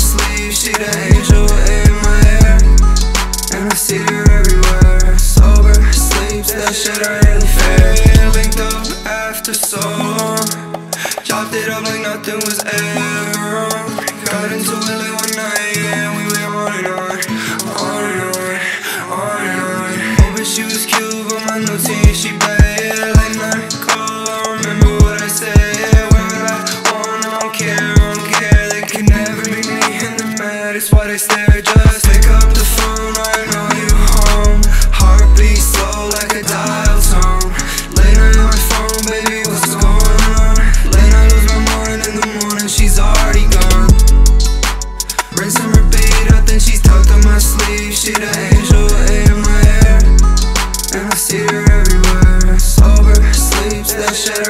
sleep, she the angel in my hair. And I see her everywhere. Sober, sleeps, that shit ain't fair. Linked up after so Chopped it up like nothing was ever. Wrong. Got into it like one night, and We went on and on, on and on, on and on. Hoping she was cute, but my new team, she bad. Like nothing they're why they stare Just pick up the phone, I know you home. Heartbeat slow like a dial tone. Late night on my phone, baby, what's going on? Late night lose my mind in the morning, she's already gone. Rinse and repeat, I think she's tucked on my sleeve. She the angel in my hair And I see her everywhere. Sober, sleeps, that shit